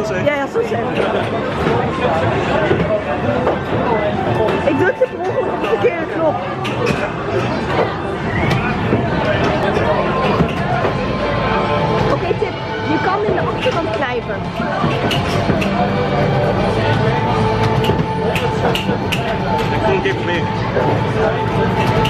zegt. Ja, ja, zo we. Ik drukte per ongeluk op de verkeerde knop. Oké, tip. Je kan in de achterkant knijpen. Ik kom keer proberen.